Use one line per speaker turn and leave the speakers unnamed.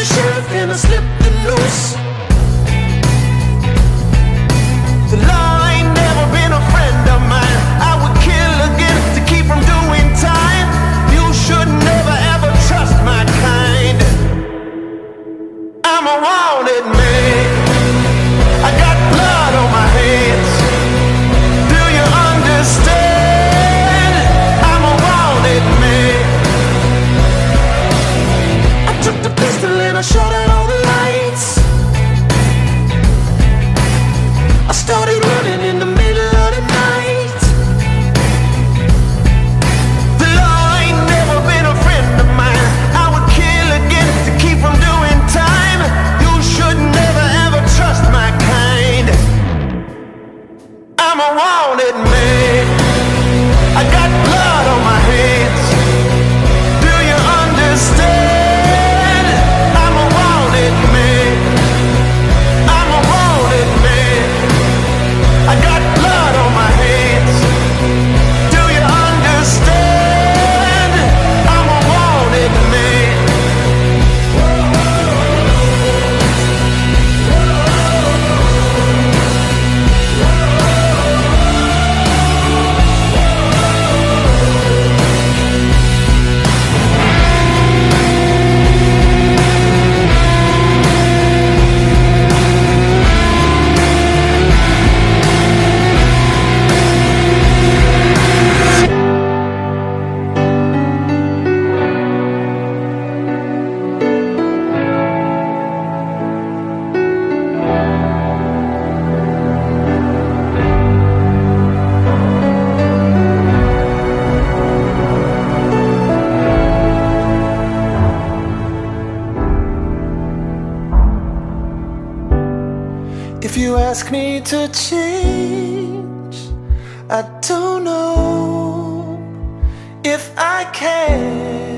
the sheriff and I slipped him loose. I'm a wanted man. If you ask me to change, I don't know if I can.